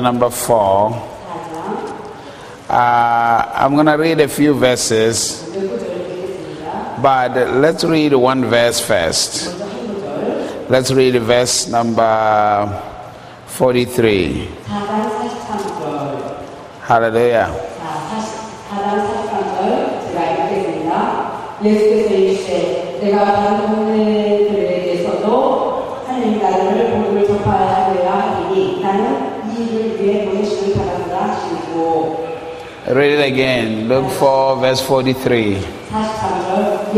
Number four, uh, I'm going to read a few verses. but let's read one verse first. Let's read verse number 43. Hallelujah. 하단 43절 제가 읽겠습니다. 예수께서 이르시되 내가 다른 동네들에게서도 하나님 나라를 복음을 전파하여야 하리니 나는 이 일을 위해 보내심을 받았다 하시고 Read it again. Luke 4, verse 43. 43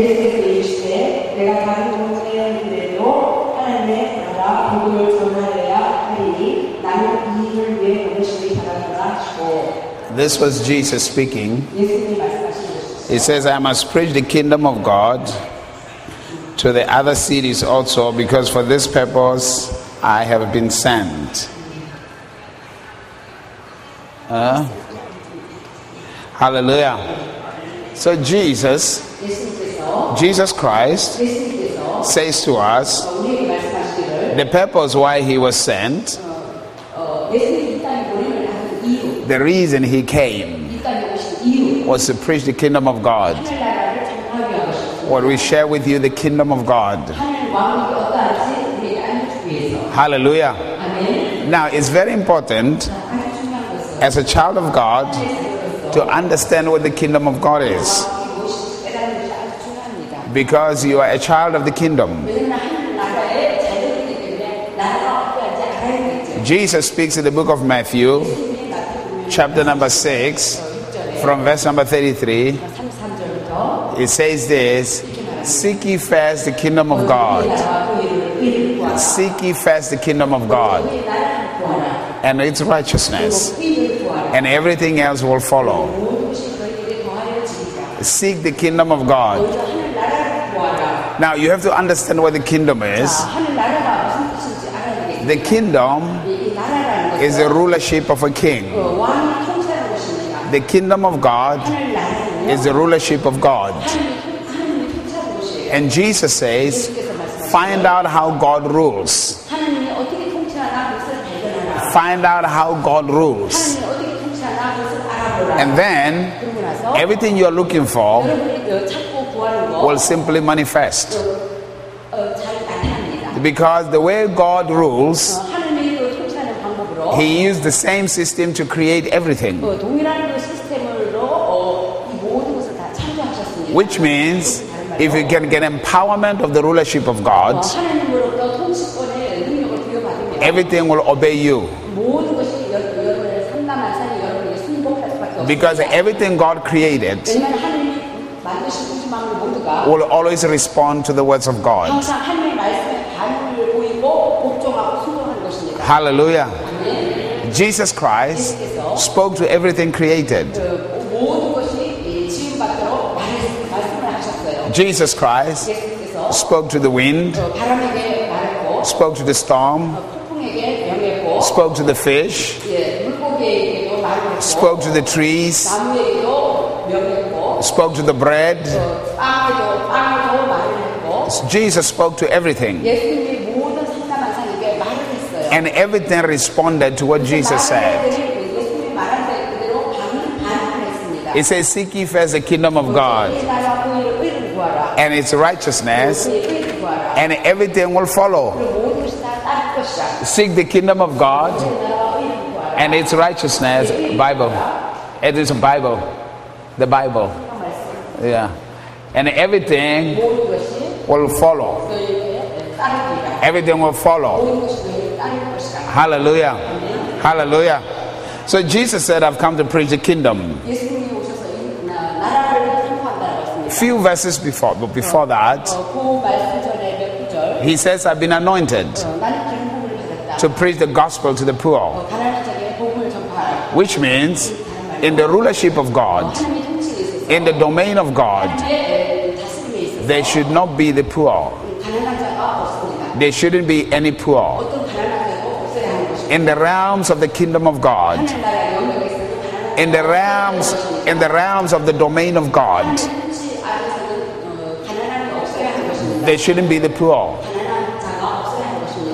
절 예수께서 이르시되 내가 다른 동네들에도 하나님의 나라 복음을 전하여야 하리니 나는 이 일을 위해 보내심을 받았다 하시고 This was Jesus speaking. 예수님이 말씀하신 것입니다. He says, I must preach the kingdom of God to the other cities also, because for this purpose I have been sent. Huh? hallelujah. So Jesus, 예수님께서 Jesus Christ says to us the purpose why he was sent, the reason he came was to preach the kingdom of God. What we share with you, the kingdom of God. Hallelujah. Now, it's very important as a child of God to understand what the kingdom of God is because you are a child of the kingdom. Jesus speaks in the book of Matthew, chapter number 6, from verse number 33. It says this Seek ye first the kingdom of God. Seek ye first the kingdom of God and its righteousness, and everything else will follow. Seek the kingdom of God now you have to understand what the kingdom is. The kingdom is the rulership of a king. The kingdom of God is the rulership of God. And Jesus says, find out how God rules. Find out how God rules. And then everything you're looking for will simply manifest. Because the way God rules, He used the same system to create everything. Which means if you can get empowerment of the rulership of God, everything will obey you. Because everything God created will always respond to the words of God. Hallelujah. Jesus Christ spoke to everything created. Jesus Christ spoke to the wind, spoke to the storm, spoke to the fish, spoke to the trees, spoke to the bread. Jesus spoke to everything. And everything responded to what Jesus said. It says, Seek ye first the kingdom of God and its righteousness, and everything will follow. Seek the kingdom of God and its righteousness. Bible. It is a Bible. The Bible. Yeah. And everything will follow. Everything will follow. Hallelujah. Hallelujah. So Jesus said, I've come to preach the kingdom. Few verses before, but before that, he says, I've been anointed to preach the gospel to the poor. Which means, in the rulership of God, in the domain of God, there should not be the poor. There shouldn't be any poor. In the realms of the kingdom of God, in the realms, in the realms of the domain of God, there shouldn't be the poor.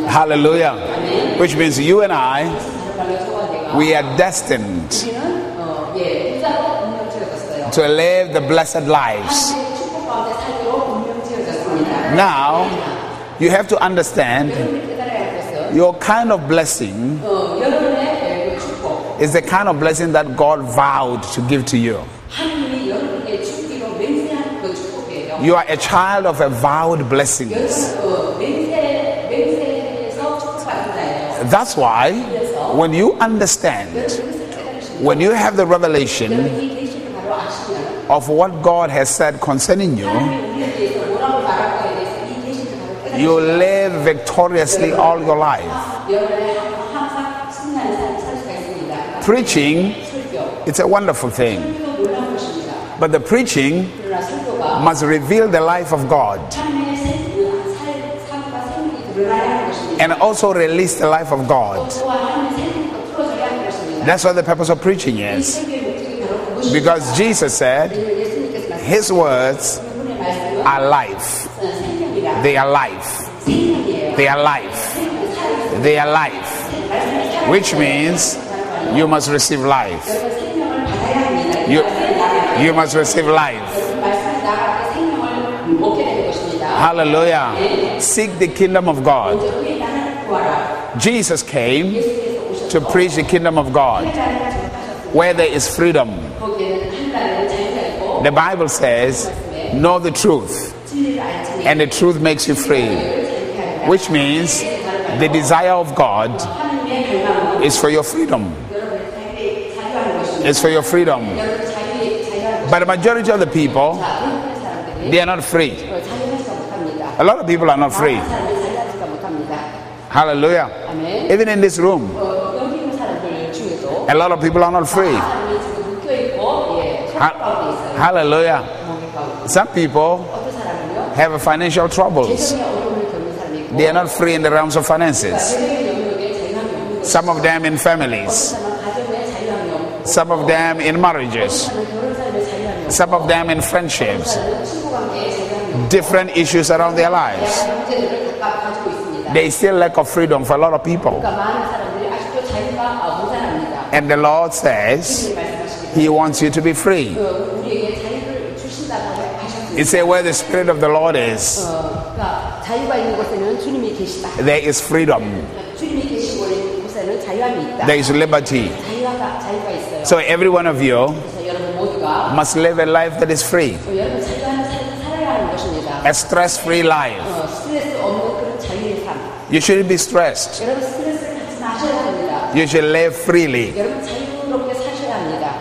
Hallelujah. Which means you and I, we are destined to live the blessed lives. Now, you have to understand your kind of blessing is the kind of blessing that God vowed to give to you. You are a child of a vowed blessing. That's why when you understand, when you have the revelation, of what God has said concerning you, you live victoriously all your life. Preaching, it's a wonderful thing. But the preaching must reveal the life of God and also release the life of God. That's what the purpose of preaching is. Because Jesus said, His words are life. They are life. They are life. They are life. Which means you must receive life. You, you must receive life. Hallelujah. Seek the kingdom of God. Jesus came to preach the kingdom of God where there is freedom. The Bible says, Know the truth, and the truth makes you free, which means the desire of God is for your freedom. It's for your freedom. But the majority of the people, they are not free. A lot of people are not free. Hallelujah. Even in this room. A lot of people are not free. Ha- hallelujah. Some people have financial troubles. They are not free in the realms of finances. Some of them in families. Some of them in marriages. Some of them in friendships. Different issues around their lives. There is still lack of freedom for a lot of people. And the Lord says He wants you to be free. He said, Where the Spirit of the Lord is, there is freedom, there is liberty. So, every one of you must live a life that is free, a stress free life. You shouldn't be stressed. You should live freely.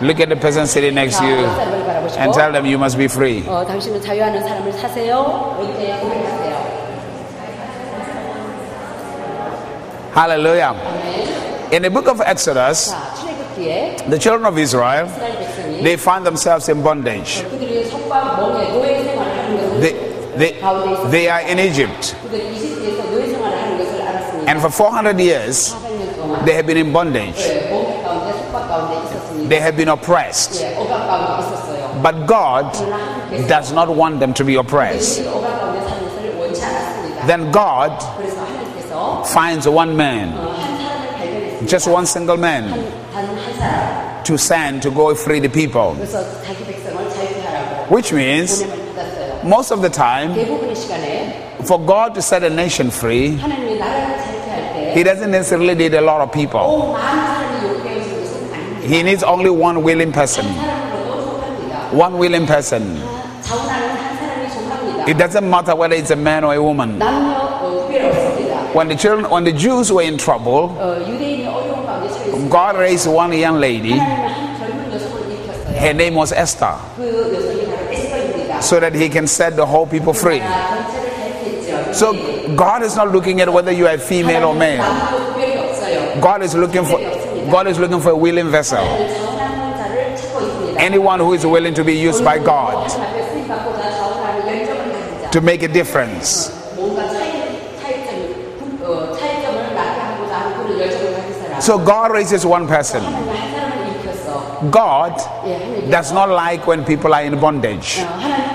Look at the person sitting next to you and tell them you must be free. Hallelujah. In the book of Exodus, the children of Israel, they find themselves in bondage. They, they, they are in Egypt. And for 400 years, they have been in bondage. They have been oppressed. But God does not want them to be oppressed. Then God finds one man, just one single man, to send to go free the people. Which means, most of the time, for God to set a nation free, he doesn't necessarily need a lot of people. He needs only one willing person. One willing person. It doesn't matter whether it's a man or a woman. When the children, when the Jews were in trouble, God raised one young lady. Her name was Esther. So that he can set the whole people free. So God is not looking at whether you are female or male. God is looking for God is looking for a willing vessel. Anyone who is willing to be used by God to make a difference. So God raises one person. God does not like when people are in bondage.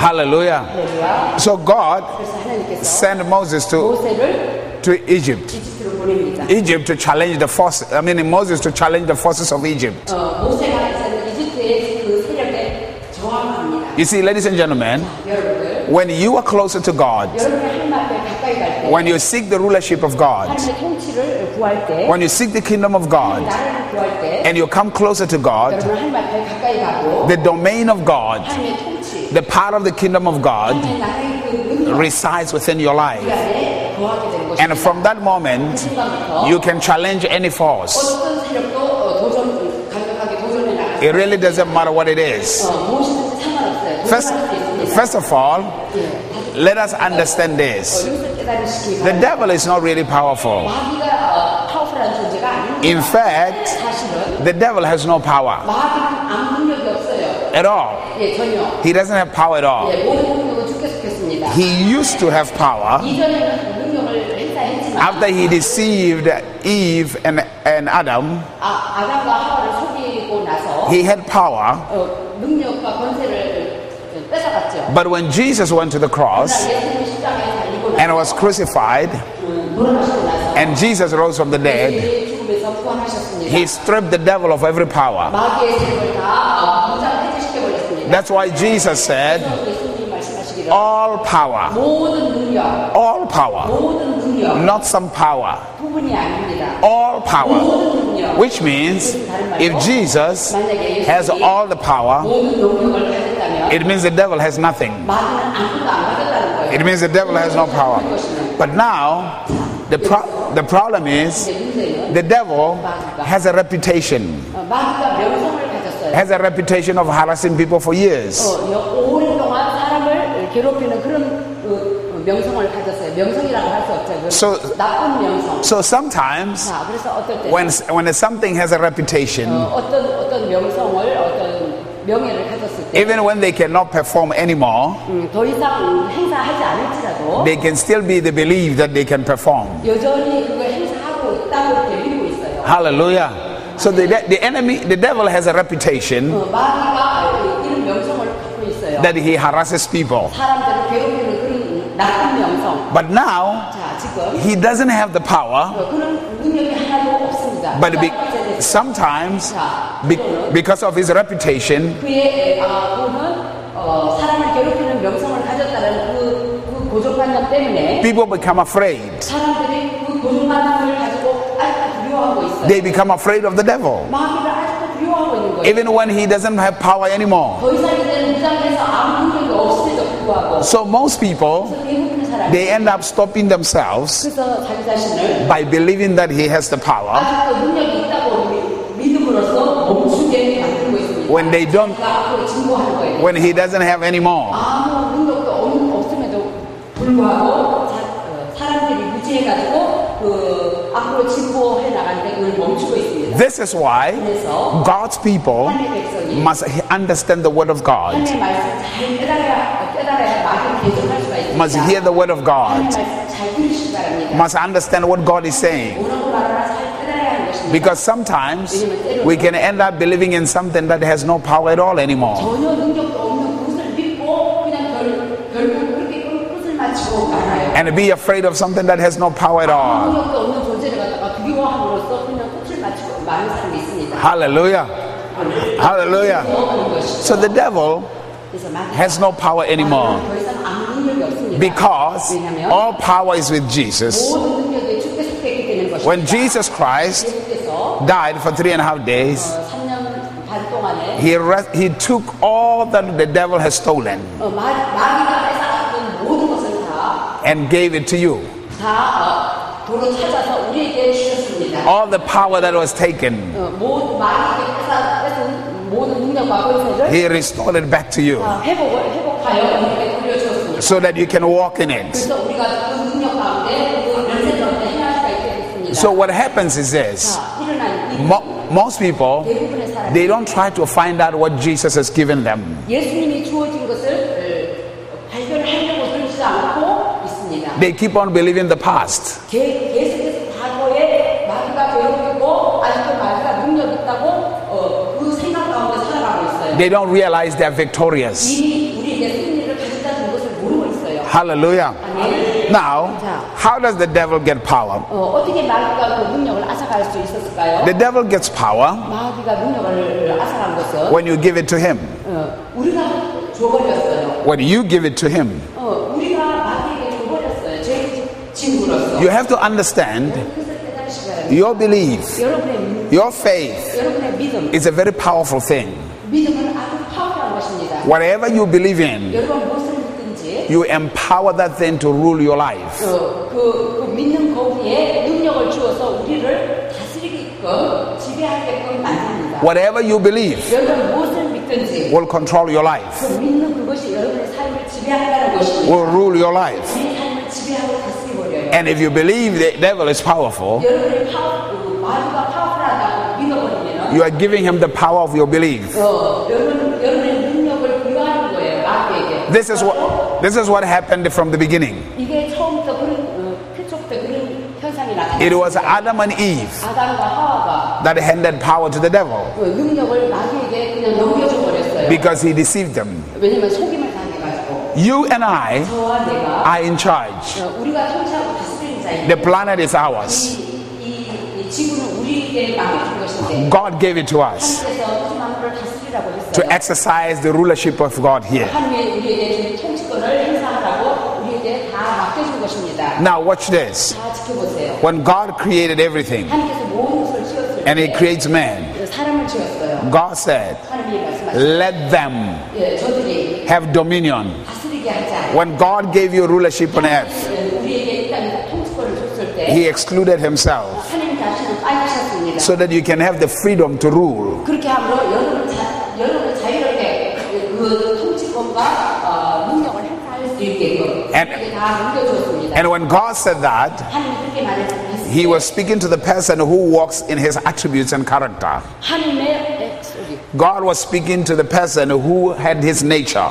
Hallelujah. So God sent Moses to, to Egypt. Egypt to challenge the force. I mean, Moses to challenge the forces of Egypt. You see, ladies and gentlemen, when you are closer to God, when you seek the rulership of God, when you seek the kingdom of God, and you come closer to God, the domain of God, the power of the kingdom of God resides within your life. And from that moment, you can challenge any force. It really doesn't matter what it is. First, first of all, let us understand this. The devil is not really powerful. In fact, the devil has no power at all. He doesn't have power at all. He used to have power after he deceived Eve and, and Adam. He had power. But when Jesus went to the cross, and was crucified, and Jesus rose from the dead, he stripped the devil of every power. That's why Jesus said, All power, all power, not some power, all power. Which means if Jesus has all the power, it means the devil has nothing. It means the devil has no power. But now, the, pro- the problem is the devil has a reputation, has a reputation of harassing people for years. So, so sometimes when, when something has a reputation, 어, 어떤 어떤 명성을 어떤 명예를 가졌을 때 even when they cannot perform anymore, 음, 더 이상 행사하지 않을지라도 they can still be the belief that they can perform. 여전히 그걸 행사하고 있다고 이렇게 믿고 있어요. Hallelujah. So the, the enemy, the devil has a reputation 어, 마귀가 이런 명성을 갖고 있어요. that he harasses people. 사람들을 괴롭히는 그런 나쁜 명성. But now, 자, 지금 he doesn't have the power, 어, 그런 능력이 하나도 없습니다. but be, 그러니까 이제 sometimes be, because of his reputation people become afraid. They become afraid of the devil even when he doesn't have power anymore. So most people they end up stopping themselves by believing that he has the power. When they don't, when he doesn't have any more. This is why God's people must understand the Word of God, must hear the Word of God, must understand what God is saying. Because sometimes we can end up believing in something that has no power at all anymore. And be afraid of something that has no power at all. Hallelujah. Hallelujah. So the devil has no power anymore because all power is with Jesus. When Jesus Christ died for three and a half days. He, he took all that the devil has stolen and gave it to you. All the power that was taken, He restored it back to you so that you can walk in it. So, what happens is this. Mo- most people, 대부분의 사람들이 they don't try to find out what Jesus has given them. 예수님이 주어진 것을 어, 발견하려고 들지 않고 있습니다. They keep on believing the past. 계- 계속해서 과거에 마귀가 괴롭히고 아직도 마귀가 능력 있다고 어, 그 생각 가운데 살아가고 있어요. They don't realize they're victorious. 이미 우리에게 승리를 가져다준 것을 모르고 있어요. Hallelujah. 아멘. Now, how does the devil get power? The devil gets power when you give it to him. When you give it to him, you have to understand your belief, your faith is a very powerful thing. Whatever you believe in, you empower that thing to rule your life. 어, 그, 그 믿는 거기에 능력을 주어서 우리를 다스리게끔 지배하게끔 만듭니다. Whatever you believe 여러분 무엇을 믿든지 will control your life, 그 믿는 그것이 여러분의 삶을 지배한다는 것입니다. will rule your life. 우리 삶을 지배하고 다스려버려요. And if you believe the devil is powerful, 여러분의 파워, 그 마귀가 파워풀하다고 믿어버리면 you are giving him the power of your belief. 어, 여러분, 여러분의 능력을 부여하는 거예요. 마귀에게. This is what this is what happened from the beginning. 이게 처음부터 그런 어, 태초부터 그런 현상이 나타났어요. It was Adam and Eve 아담과 하와가 that handed power to the devil 그 능력을 마귀에게 그냥 넘겨줘 버렸어요. because he deceived them. 왜냐면 속임을 당해가지고 You and I 저와 내가 are in charge. 어, 우리가 통치하고 다스리는 자인데 The planet is ours. 이, 이, 이 지구는 우리에게 맡겨준 것인데 God gave it to us 하나님께서 토지 만물을 다스리라고 to 했어요. exercise the rulership of God here. 하나님이 우리에게 준 통치 Now, watch this. When God created everything and He creates man, God said, Let them have dominion. When God gave you rulership on earth, He excluded Himself so that you can have the freedom to rule. And, and when God said that, He was speaking to the person who walks in His attributes and character. God was speaking to the person who had His nature.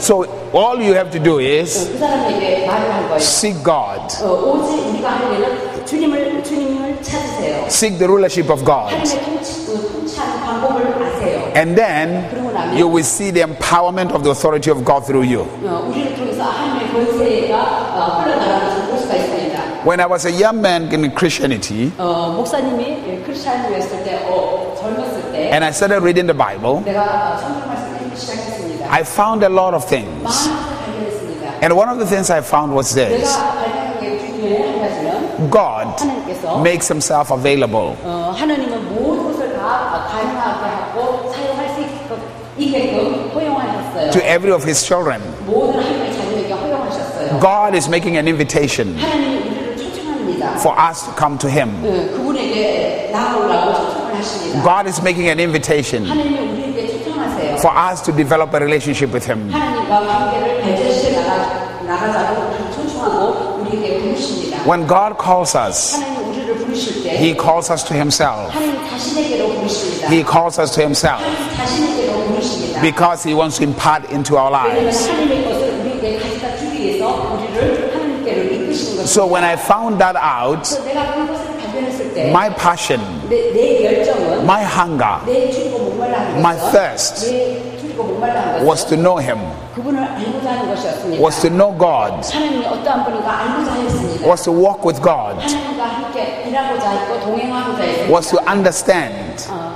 So all you have to do is seek God. Seek the rulership of God. And then you will see the empowerment of the authority of God through you. When I was a young man in Christianity, and I started reading the Bible, I found a lot of things. And one of the things I found was this God makes himself available to every of his children. God is making an invitation for us to come to him. God is making an invitation for us to develop a relationship with him. When God calls us, he calls us to himself. He calls us to himself because He wants to impart into our lives. So when I found that out, my passion, my hunger, my thirst was to know Him, was to know God, was to walk with God, was to understand. Uh,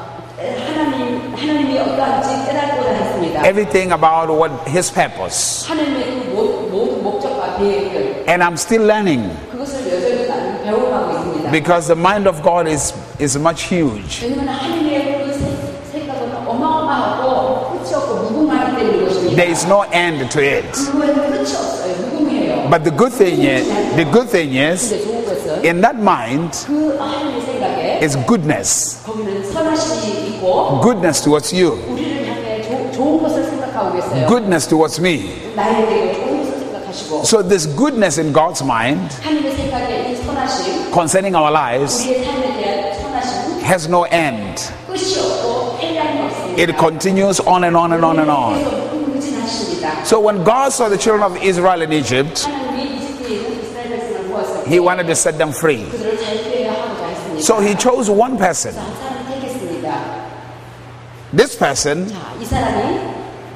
everything about what his purpose. 하나님의 그 모- 모든 목적과 계획을 And I'm still learning 그것을 여전히 나는 배워가고 있습니다. because the mind of God is, is much huge. 왜냐하면 하나님의 그 세- 생각은 어마어마하고 끝이 없고 무궁하기 때문인 것입니다. There is no end to it. 그거에는 끝이 없어요. 무궁해요. But the good thing is, the good thing is, 근데 좋은 것은 in that mind 그 하나님의 생각에 is goodness, 거기는 선하심이 있고 goodness towards you, goodness towards me. So, this goodness in God's mind concerning our lives has no end. It continues on and on and on and on. So, when God saw the children of Israel in Egypt, He wanted to set them free. So, He chose one person. This person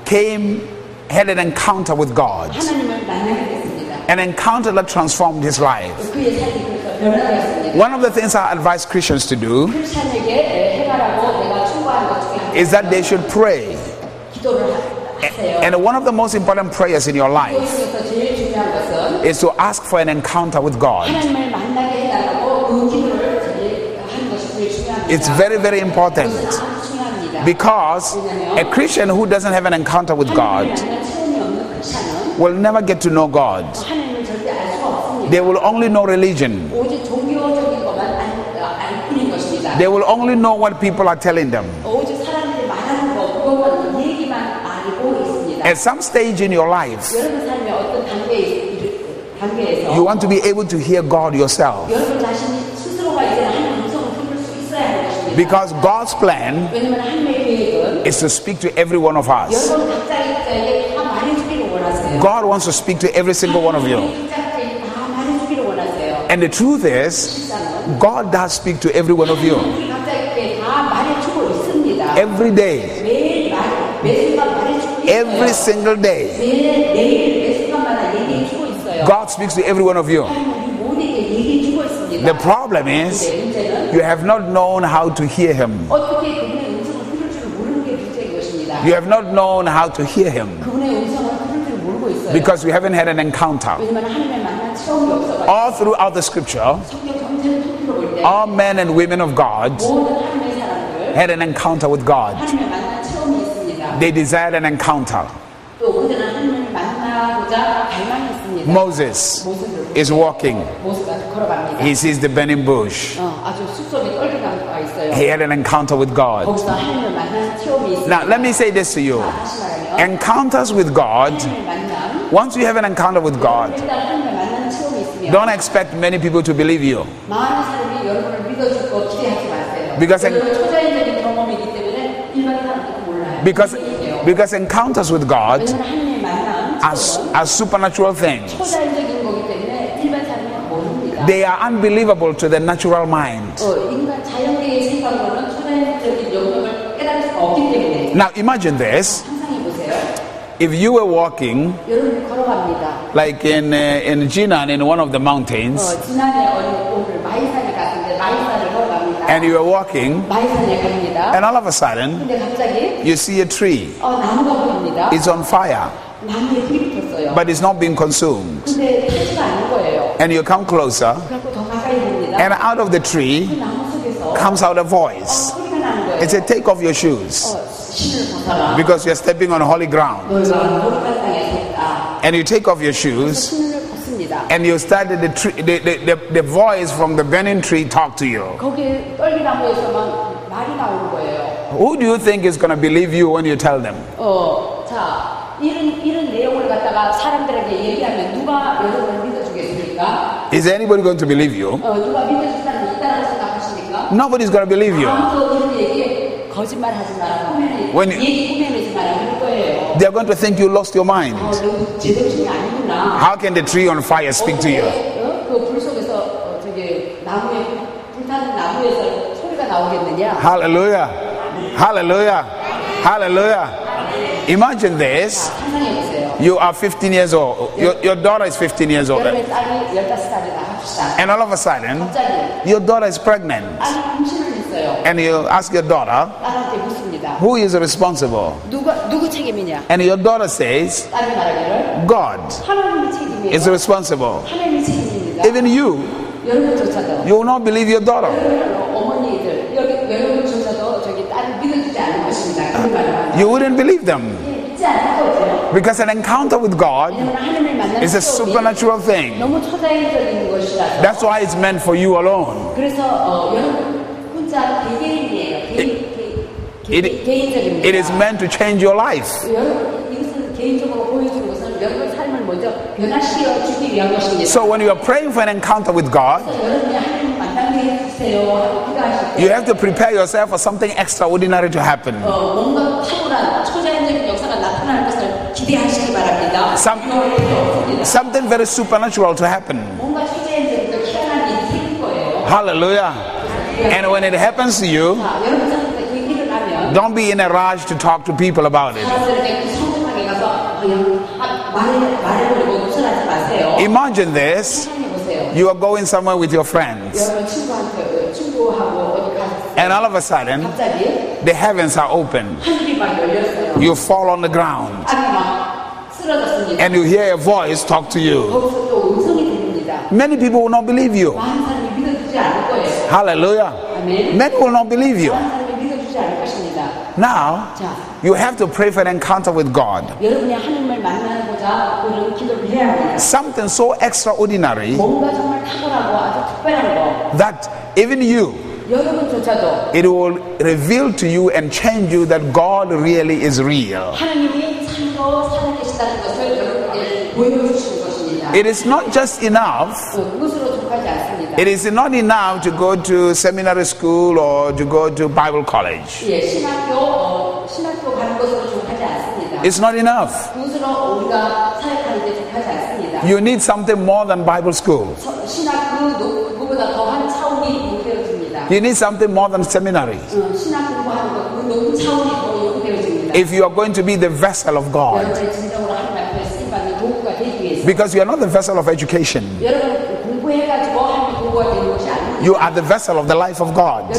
came, had an encounter with God. An encounter that transformed his life. One of the things I advise Christians to do is that they should pray. And one of the most important prayers in your life is to ask for an encounter with God. It's very, very important. Because a Christian who doesn't have an encounter with God will never get to know God. They will only know religion. They will only know what people are telling them. At some stage in your life, you want to be able to hear God yourself. Because God's plan is to speak to every one of us. God wants to speak to every single one of you. And the truth is, God does speak to every one of you. Every day. Every single day. God speaks to every one of you. The problem is, you have not known how to hear Him. You have not known how to hear Him. Because we haven't had an encounter. All throughout the scripture, all men and women of God had an encounter with God. They desired an encounter. Moses is walking. He sees the burning bush. He had an encounter with God. Now, let me say this to you encounters with God, once you have an encounter with God, don't expect many people to believe you. Because, because, because encounters with God are, are supernatural things. They are unbelievable to the natural mind. Now imagine this. If you were walking, like in, uh, in Jinan, in one of the mountains, and you are walking, and all of a sudden, you see a tree. It's on fire, but it's not being consumed. And you come closer, and out of the tree comes out a voice. It said, Take off your shoes because you're stepping on holy ground. And you take off your shoes, and you start the, the, the, the, the voice from the burning tree talk to you. Who do you think is going to believe you when you tell them? Is anybody going to believe you? Nobody's going to believe you. When you, they're going to think you lost your mind. How can the tree on fire speak to you? Hallelujah. Hallelujah. Hallelujah. Imagine this. You are 15 years old. Your, your daughter is 15 years old. And all of a sudden, your daughter is pregnant. And you ask your daughter, who is responsible? And your daughter says, God is responsible. Even you, you will not believe your daughter. You wouldn't believe them. Because an encounter with God is a supernatural thing. That's why it's meant for you alone. It, it, it is meant to change your life. So when you are praying for an encounter with God, you have to prepare yourself for something extraordinary to happen. Some, something very supernatural to happen. Hallelujah. And when it happens to you, don't be in a rush to talk to people about it. Imagine this you are going somewhere with your friends. And all of a sudden, the heavens are opened. You fall on the ground. And you hear a voice talk to you. Many people will not believe you. Hallelujah. Amen. Many will not believe you. Now, you have to pray for an encounter with God. Something so extraordinary that even you it will reveal to you and change you that God really is real. It is not just enough. It is not enough to go to seminary school or to go to Bible college. It's not enough. You need something more than Bible school. You need something more than seminary. If you are going to be the vessel of God, because you are not the vessel of education, you are the vessel of the life of God.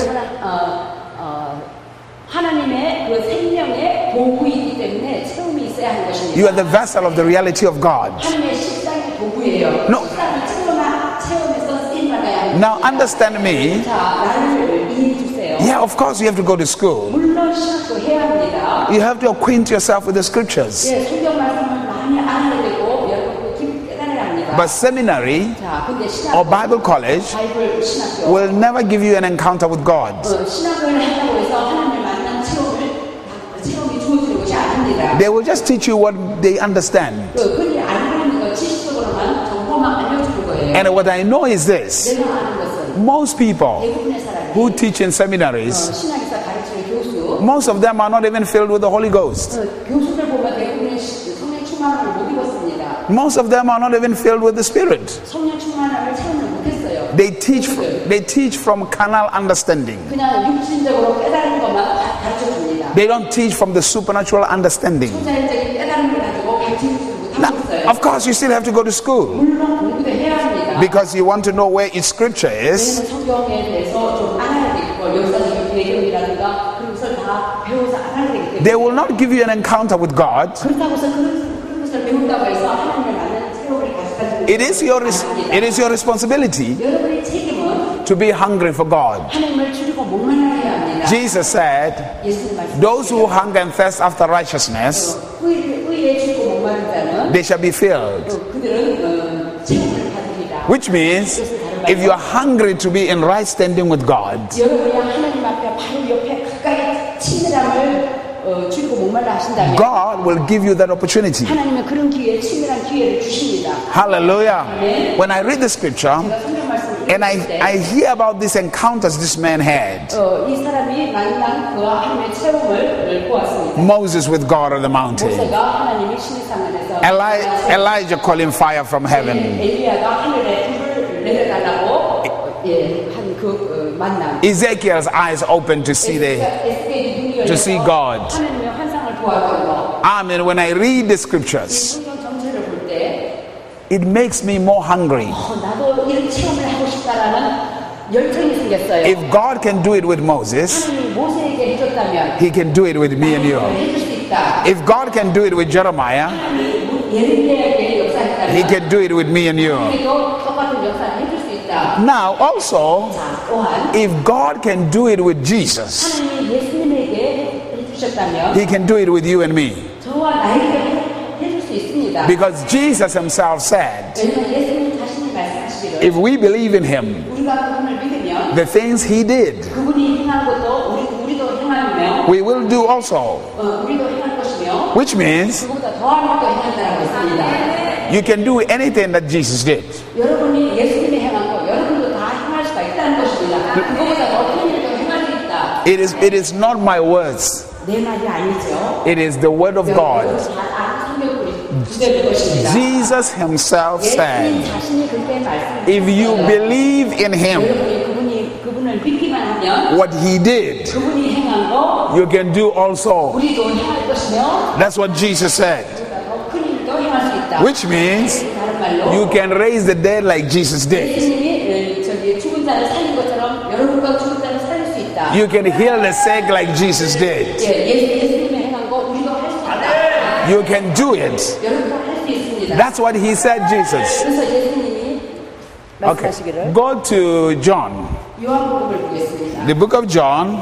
You are the vessel of the reality of God. No, now understand me. Yeah, of course you have to go to school. You have to acquaint yourself with the scriptures. But seminary or Bible college will never give you an encounter with God. They will just teach you what they understand. And what I know is this most people who teach in seminaries, most of them are not even filled with the Holy Ghost. Most of them are not even filled with the Spirit. They teach, from, they teach from carnal understanding. They don't teach from the supernatural understanding. Now, of course, you still have to go to school because you want to know where its scripture is. They will not give you an encounter with God. It is your, it is your responsibility to be hungry for God. Jesus said, Those who hunger and thirst after righteousness, they shall be filled. Which means if you are hungry to be in right standing with God, God will give you that opportunity. Hallelujah. When I read the scripture, and I, I hear about these encounters this man had. Moses with God on the mountain. Eli- Elijah calling fire from heaven. Ezekiel's eyes open to see the to see God. Amen. I when I read the scriptures. It makes me more hungry. If God can do it with Moses, He can do it with me and you. If God can do it with Jeremiah, He can do it with me and you. Now, also, if God can do it with Jesus, He can do it with you and me. Because Jesus himself said, if we believe in him, the things he did, we will do also. Which means you can do anything that Jesus did. It is, it is not my words. It is the word of God Jesus himself said, If you believe in him, what he did, you can do also. That's what Jesus said. Which means you can raise the dead like Jesus did. You can heal the sick like Jesus did. You can do it. That's what he said, Jesus. Okay, go to John. The book of John,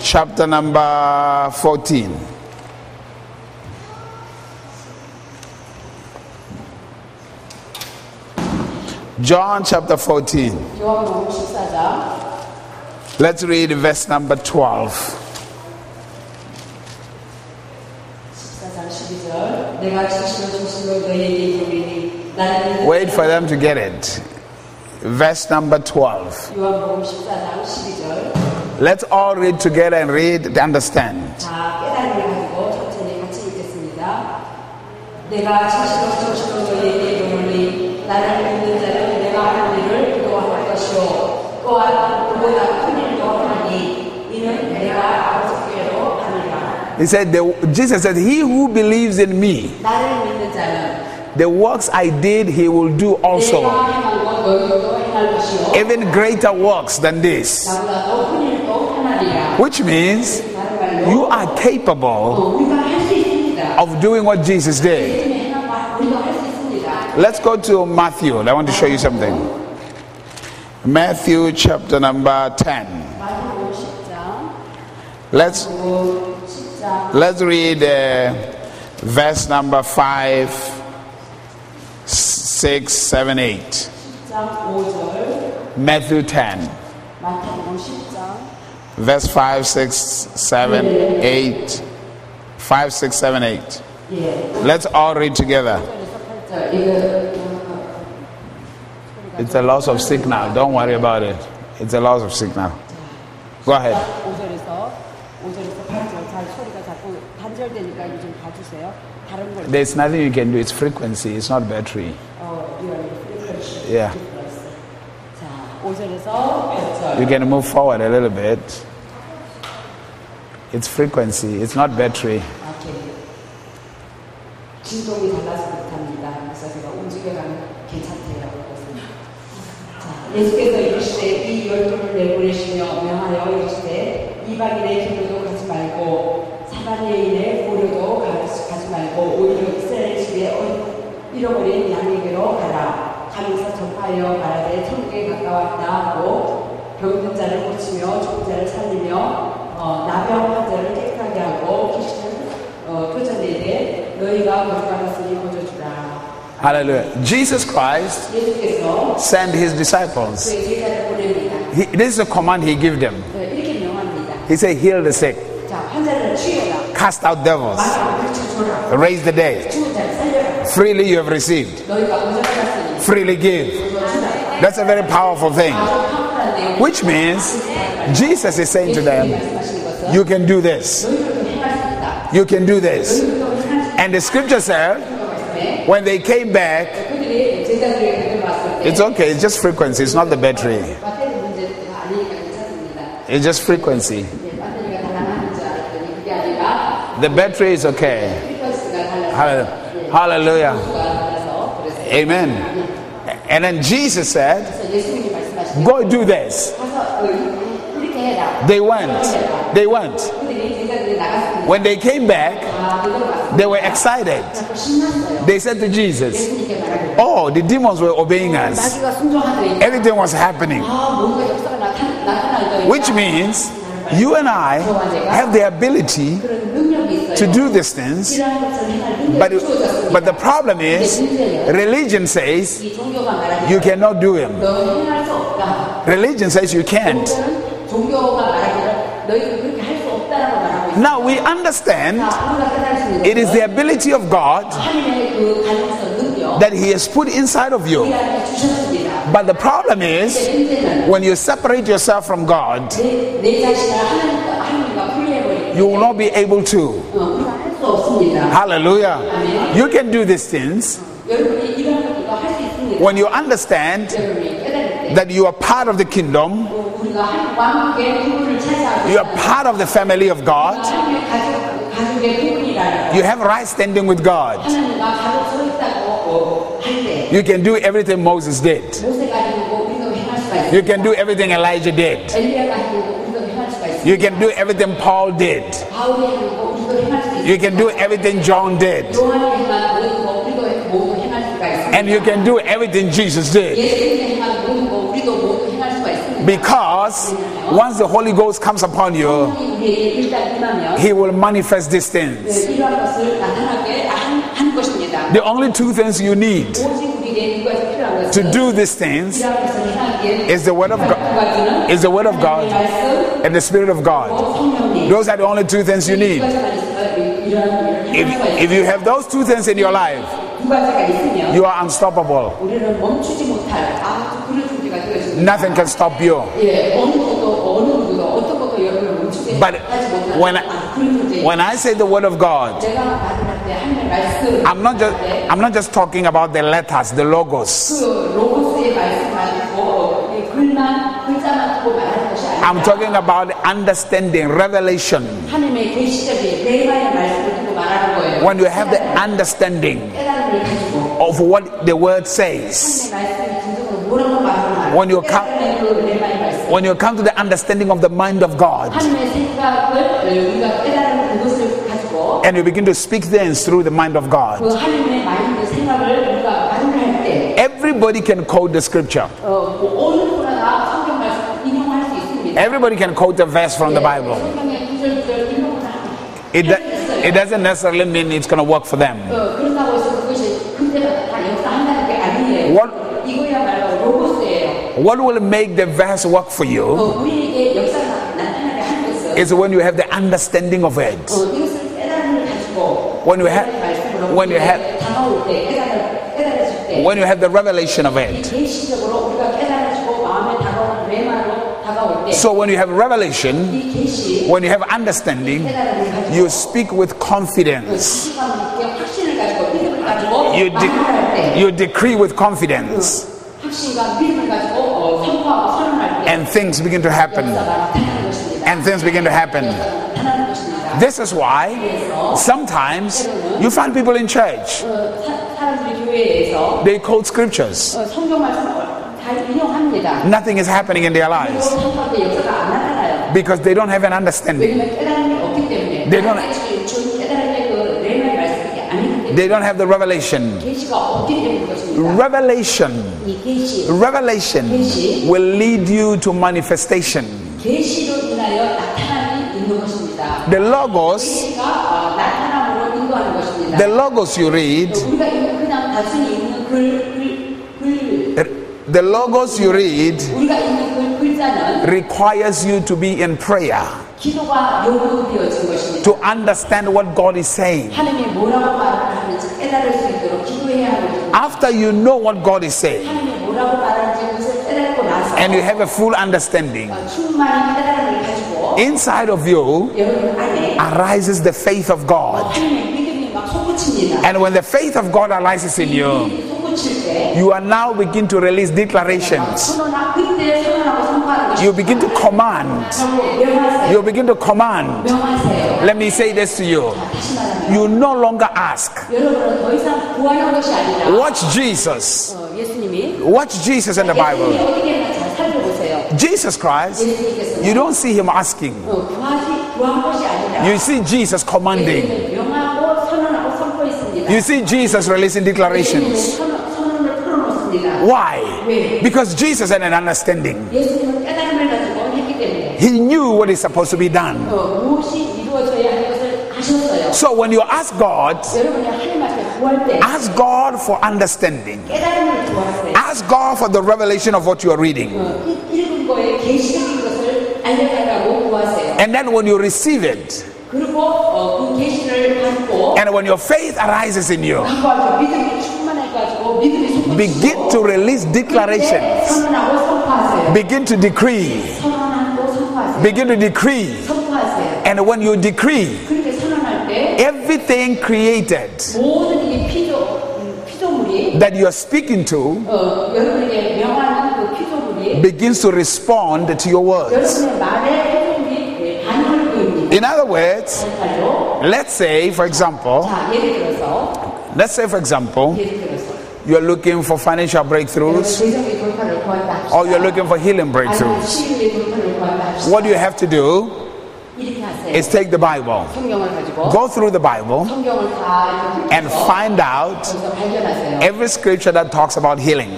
chapter number 14. John chapter 14. Let's read verse number 12. Wait for them to get it. Verse number 12. Let's all read together and read and understand. He said, the, Jesus said, He who believes in me, the works I did, he will do also. Even greater works than this. Which means you are capable of doing what Jesus did. Let's go to Matthew. I want to show you something. Matthew chapter number 10. Let's Let's read uh, verse number 5, 6, 7, 8. Matthew 10. Verse 5, 6, 7, 8. 5, 6, 7, 8. Let's all read together. It's a loss of signal. Don't worry about it. It's a loss of signal. Go ahead. 단절되니까 이거 좀 봐주세요. 다른 걸 There's nothing you can do. It's frequency. It's not battery. 어, 이거 프리퀄시 Yeah. 자 5절에서 You can move forward a little bit. It's frequency. It's not battery. 이렇게 진동이 달라서 그렇답니다. 그래서 제가 움직여가면 괜찮대요. 그것은. 자, 예수께서 이르시되 이 열두를 내보내시며 명하여 이르시되 이방인의 잃어버린 양에게로 가라. 가면서 전파하여 말하되 천국에 가까웠다 하고 병든 자를 고치며 죽은 자를 살리며 어, 나병 환자를 깨끗하게 하고 귀신을 어, 쫓아내되 너희가 거듭받았으니 거저주라. Hallelujah. Jesus Christ 예수께서 sent his disciples. 그의 제자를 보냅니다. He, this is a command he gave them. 네, 이렇게 명합니다. He said, heal the sick, 자, 환자를 치유라. cast out devils, 마귀를 그쳐줘라. raise the dead. Freely you have received. Freely give. That's a very powerful thing. Which means Jesus is saying to them, You can do this. You can do this. And the scripture said, When they came back, it's okay, it's just frequency, it's not the battery. It's just frequency. The battery is okay. Hallelujah. Hallelujah. Amen. And then Jesus said, Go do this. They went. They went. When they came back, they were excited. They said to Jesus, Oh, the demons were obeying us. Everything was happening. Which means you and I have the ability to do these things. But, but the problem is, religion says you cannot do them. Religion says you can't. Now we understand it is the ability of God that He has put inside of you. But the problem is when you separate yourself from God, you will not be able to. Hallelujah. You can do these things when you understand that you are part of the kingdom, you are part of the family of God, you have right standing with God. You can do everything Moses did. You can do everything Elijah did. You can do everything Paul did. You can do everything John did. And you can do everything Jesus did. Because once the Holy Ghost comes upon you, He will manifest these things. The only two things you need to do these things is the word of God. Is the word of God and the Spirit of God. Those are the only two things you need. If, if you have those two things in your life, you are unstoppable. Nothing can stop you. But when I, when I say the word of God, I'm not just I'm not just talking about the letters, the logos. I'm talking about understanding, revelation. When you have the understanding of what the word says, when you come, when you come to the understanding of the mind of God, and you begin to speak things through the mind of God. Everybody can quote the scripture. Oh. Everybody can quote a verse from the Bible. It, it doesn't necessarily mean it's going to work for them. What, what will make the verse work for you is when you have the understanding of it. When you have when you have when you have the revelation of it. So when you have revelation, when you have understanding, you speak with confidence. You, de- you decree with confidence. And things begin to happen. And things begin to happen. This is why sometimes you find people in church. They quote scriptures. Nothing is happening in their lives because they don't have an understanding. They don't, they don't have the revelation. Revelation. Revelation will lead you to manifestation. The logos, the logos you read the logos you read requires you to be in prayer to understand what God is saying. After you know what God is saying and you have a full understanding, inside of you arises the faith of God. And when the faith of God arises in you, you are now begin to release declarations. You begin to command. You begin to command. Let me say this to you. You no longer ask. Watch Jesus. Watch Jesus in the Bible. Jesus Christ, you don't see him asking. You see Jesus commanding. You see Jesus releasing declarations. Why? Because Jesus had an understanding. He knew what is supposed to be done. So when you ask God, ask God for understanding. Ask God for the revelation of what you are reading. And then when you receive it, and when your faith arises in you, Begin to release declarations. Begin to decree. Begin to decree. And when you decree, everything created that you're speaking to begins to respond to your words. In other words, let's say, for example, let's say, for example, you're looking for financial breakthroughs, or oh, you're looking for healing breakthroughs. What do you have to do? is take the Bible, go through the Bible, and find out every scripture that talks about healing.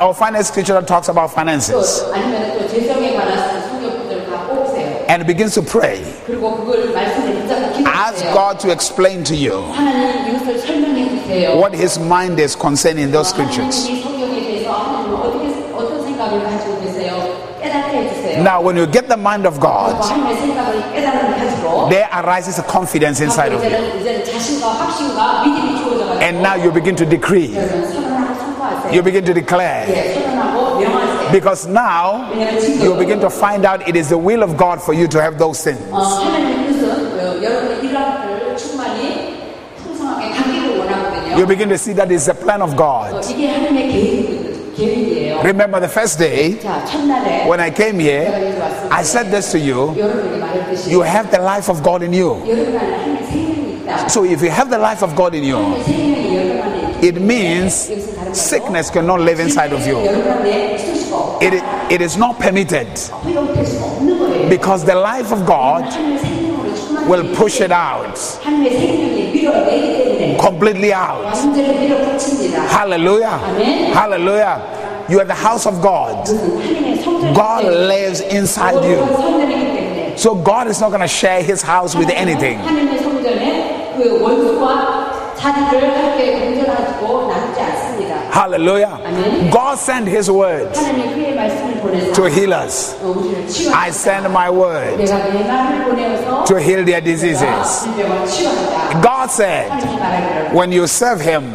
Or find a scripture that talks about finances and begins to pray. Ask God to explain to you what his mind is concerning those scriptures. Now, when you get the mind of God, there arises a confidence inside of you. And now you begin to decree, you begin to declare. Because now you begin to find out it is the will of God for you to have those sins. You begin to see that it's the plan of God. Remember the first day when I came here, I said this to you you have the life of God in you. So if you have the life of God in you, it means Sickness cannot live inside of you. It, it is not permitted because the life of God will push it out completely out. Hallelujah. Hallelujah. You are the house of God. God lives inside you. So God is not going to share his house with anything. Hallelujah. God sent His word to heal us. I send my word to heal their diseases. God said, when you serve Him,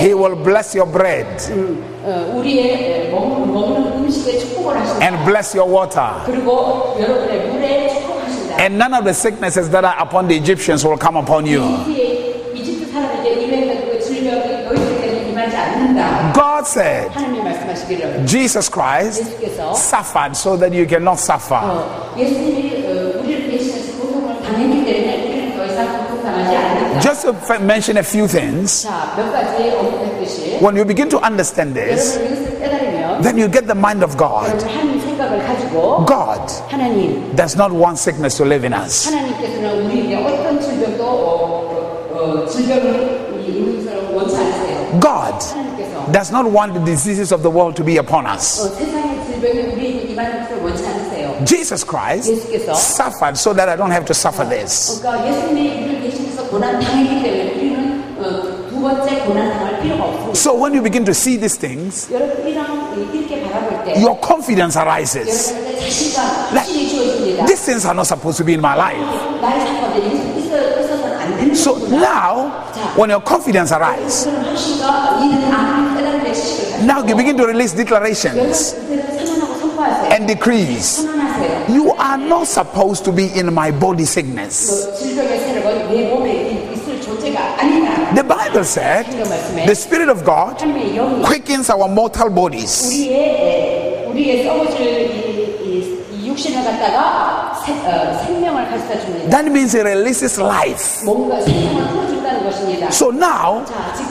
He will bless your bread. And bless your water. And none of the sicknesses that are upon the Egyptians will come upon you. God said Jesus Christ suffered so that you cannot suffer. Just to mention a few things, when you begin to understand this, then you get the mind of God. God does not want sickness to live in us. God does not want the diseases of the world to be upon us. Jesus Christ suffered so that I don't have to suffer this. So when you begin to see these things, your confidence arises. Like, these things are not supposed to be in my life. So now, when your confidence arises, now you begin to release declarations and decrees. You are not supposed to be in my body sickness. The Bible said the Spirit of God quickens our mortal bodies. 육신을 갖다가 세- 어, 생명을 가르쳐 줍니다. That means it releases life. 뭔가 생명을 풀어준다는 것입니다. So now,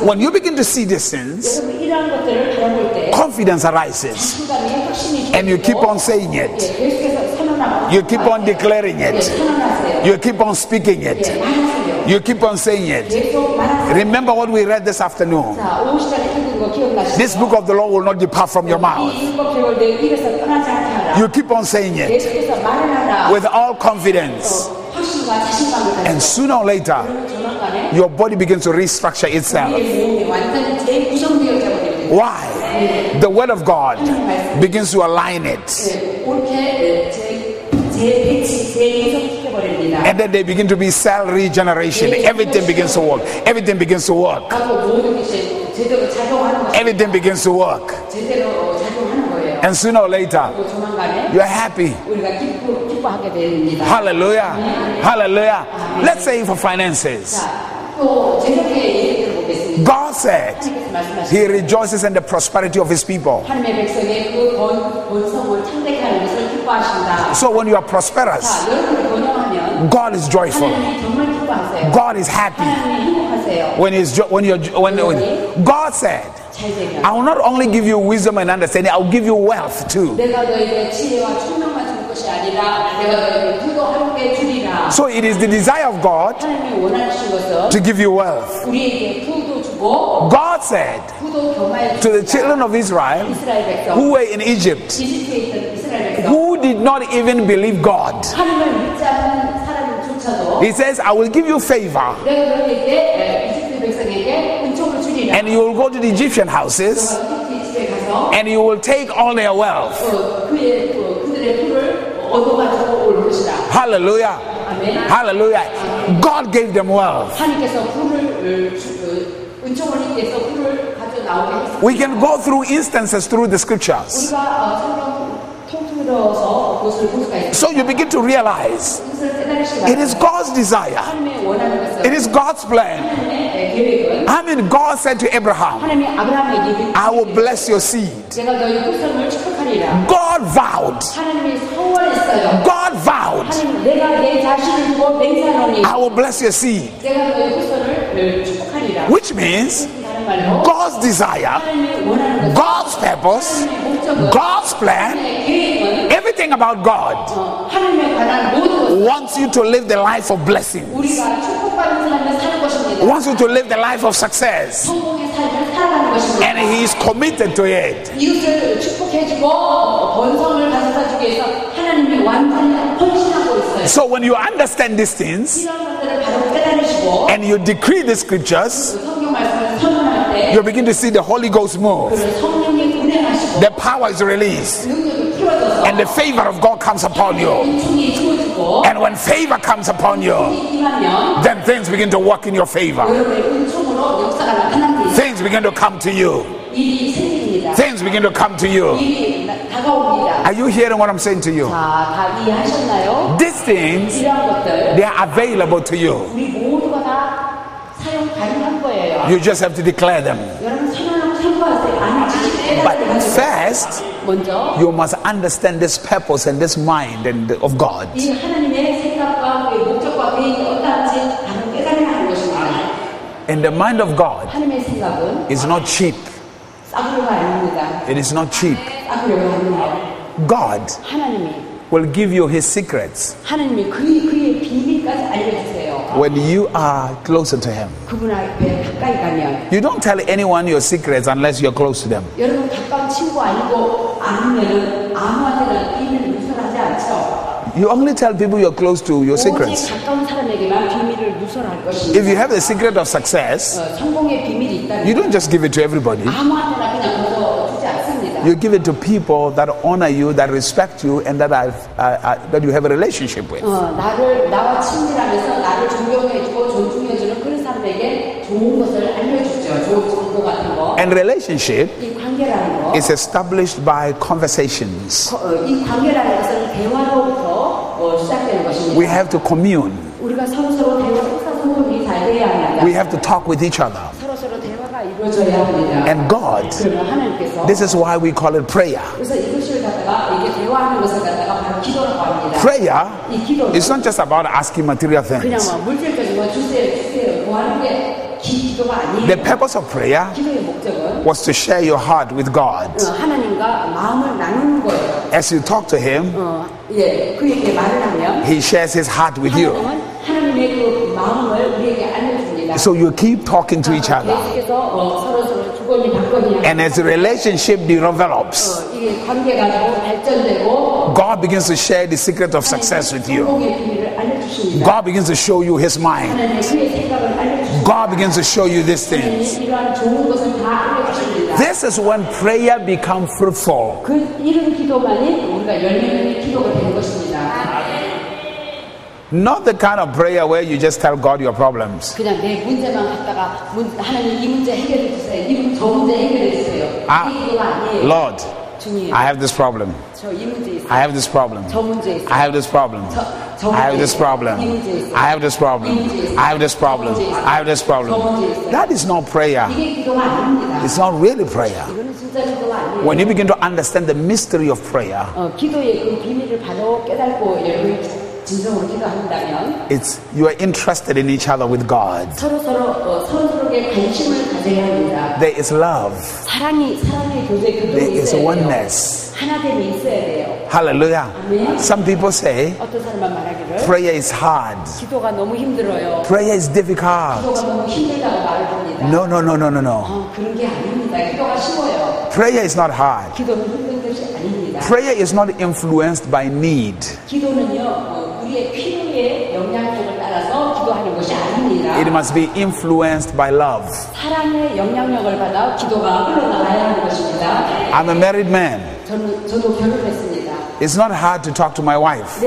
when you begin to see these things, 여러분 이러한 것들을 바라볼 때 confidence arises. 순간에 확신이 And you keep 주어지고, on saying it. 예, 계속해서 선언하고 You keep on declaring 예, it. 선언하세요. You keep on speaking 예, it. 말하세요. You keep on saying it. 계속 말하세요. Remember what we read this afternoon. 자, 오후 시간에 읽은 거 기억나시죠? This book of the law will not depart from your mouth. 이 율법 계획을 내 입에서 떠나지 않게 하라. You keep on saying it with all confidence. And sooner or later, your body begins to restructure itself. Why? The Word of God begins to align it. And then they begin to be cell regeneration. Everything begins to work. Everything begins to work. Everything begins to work. And sooner or later, you're happy. Hallelujah. Hallelujah. Let's say for finances. God said he rejoices in the prosperity of his people. So when you are prosperous, God is joyful. God is happy. When, he's jo- when, you're, when, when God said I will not only give you wisdom and understanding, I will give you wealth too. So it is the desire of God to give you wealth. God said to the children of Israel who were in Egypt, who did not even believe God. He says, I will give you favor. And you will go to the Egyptian houses and you will take all their wealth. Hallelujah. Hallelujah. God gave them wealth. We can go through instances through the scriptures. So you begin to realize it is God's desire, it is God's plan I mean, God said to Abraham, I will bless your seed. God vowed. God vowed. I will bless your seed. Which means God's desire, God's purpose, God's plan, everything about God wants you to live the life of blessings wants you to live the life of success. And he is committed to it. So when you understand these things and you decree the scriptures, you begin to see the Holy Ghost move. The power is released. And the favor of God comes upon you. And when favor comes upon you, then things begin to work in your favor. Things begin to come to you. Things begin to come to you. Are you hearing what I'm saying to you? These things, they are available to you. You just have to declare them. But first, you must understand this purpose and this mind and of God. And the mind of God is not cheap. It is not cheap. God will give you his secrets when you are closer to Him. You don't tell anyone your secrets unless you're close to them. You only tell people you're close to your secrets. If you have the secret of success, you don't just give it to everybody You give it to people that honor you, that respect you, and that are, uh, uh, that you have a relationship with. 어, 나를 나와 친밀하면서 나를 존경해주고 존중해주는 그런 사람에게 좋은 것을 알려주죠. 좋은 정보 같은 거. And relationship 이 관계라는 거. is established by conversations. 어, 이 관계라는 것은 대화로부터 어, 시작되는 것입니다. We have to commune. 우리가 서로 서로 대화, 의사소통이 잘 돼야 합니다. We have to talk with each other. and God. This is why we call it prayer. Prayer is not just about asking material things. The purpose of prayer was to share your heart with God. As you talk to Him, He shares His heart with you. So you keep talking to each other. And as the relationship develops, God begins to share the secret of success with you. God begins to show you His mind. God begins to show you these things. This is when prayer becomes fruitful. Not the kind of prayer where you just tell God your problems. 그냥 내 문제만 갖다가 문, 하나님 이 문제 해결해 주세요. 이 문, 저 문제 해결해 주세요. 아, 이 기도가 아니에요. Lord, 주님, I have this problem. 저 이 문제 있어요. I have this problem. 저 문제 있어요. I have this problem. 저, 저 I have 문제 this 있어요. problem. 이 문제 있어요. I have this problem. I have this problem. I have this problem. That is not prayer. 이게 기도가 아닙니다. It's not really prayer. 이거는 진짜 기도가 아니에요. When you begin to understand the mystery of prayer, 어, 기도의 그 비밀을 바로 깨닫고 여러분 it's you are interested in each other with God. There is love. There is oneness. Hallelujah. Some people say prayer is hard. Prayer is difficult. No, no, no, no, no, no. Prayer is not hard. Prayer is not influenced by need. It must be influenced by love. I'm a married man. It's not hard to talk to my wife.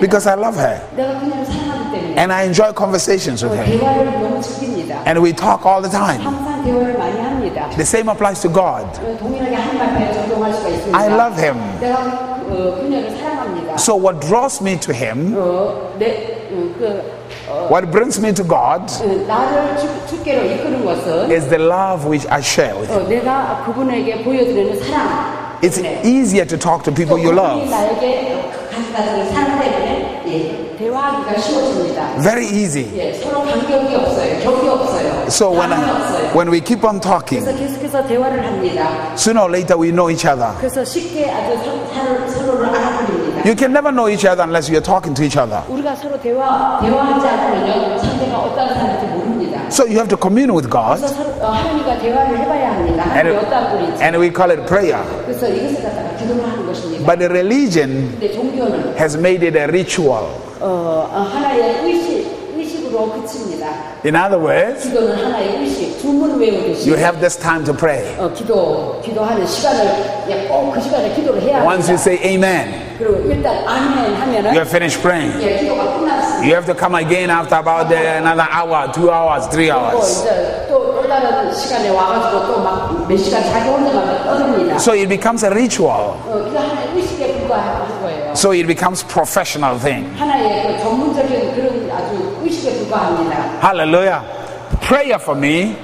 Because I love her. And I enjoy conversations with her, And we talk all the time. The same applies to God. I love him. So, what draws me to Him, what brings me to God, is the love which I share with Him. It's easier to talk to people you love. Very easy. So when, I, when we keep on talking, sooner or later we know each other. 그래서 쉽게 아주 서, 서로, 서로를 알아버립니다. You can never know each other unless you're talking to each other. 우리가 서로 대화, 대화하지 않으면 상대가 어떤 사람인지 모릅니다. So you have to commune with God, 그래서 서로, 어, 하나님과 대화를 해봐야 합니다. and, 하나님이 어떤 분인지. and we call it prayer. 그래서 이것을 갖다가 기도를 하는 것입니다. But the religion 근데 종교는 has made it a ritual. 어, 어, 하나의 의식, 의식으로 그칩니다. In other words, you have this time to pray. Once you say amen, you have finished praying. You have to come again after about uh, another hour, two hours, three hours. So it becomes a ritual. So it becomes professional thing. Hallelujah. Prayer for me.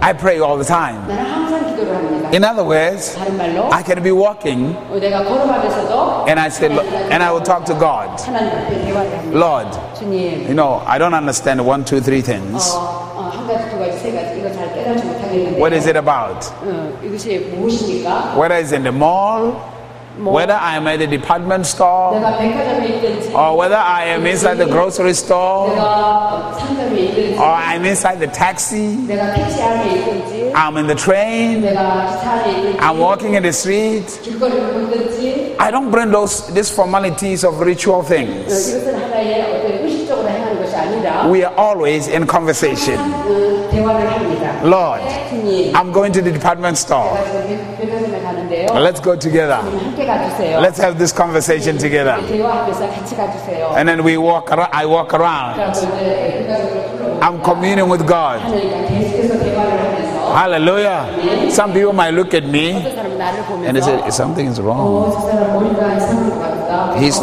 I pray all the time. In other words, I can be walking and I say, and I will talk to God. Lord, you know, I don't understand one, two, three things. What is it about? Whether it's in the mall, whether I am at the department store or whether I am inside the grocery store or I'm inside the taxi, I'm in the train, I'm walking in the street. I don't bring those these formalities of ritual things. We are always in conversation. Lord, I'm going to the department store let's go together. Let's have this conversation together. And then we walk around, I walk around. I'm communing with God. Hallelujah. Some people might look at me and they say, Something is wrong. He's,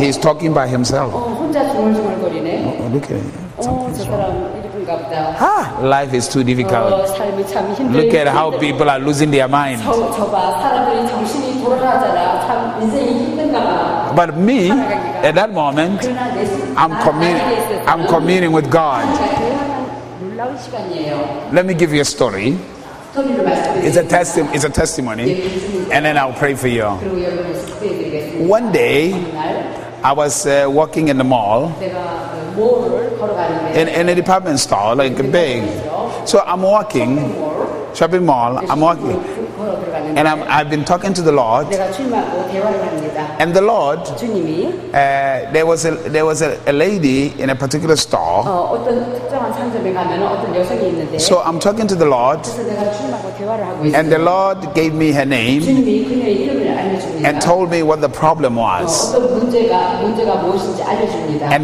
he's talking by himself. Oh, look at him. Ha! life is too difficult. Look at how people are losing their mind. But me, at that moment, I'm, commun- I'm communing with God. Let me give you a story. It's a, testi- it's a testimony, and then I'll pray for you. One day, I was uh, walking in the mall in, in a department store, like big. So I'm walking, shopping mall, I'm walking. And i have been talking to the Lord. And the Lord, uh, there was, a, there was a, a lady in a particular store. So I'm talking to the Lord. And the Lord gave me her name and told me what the problem was. And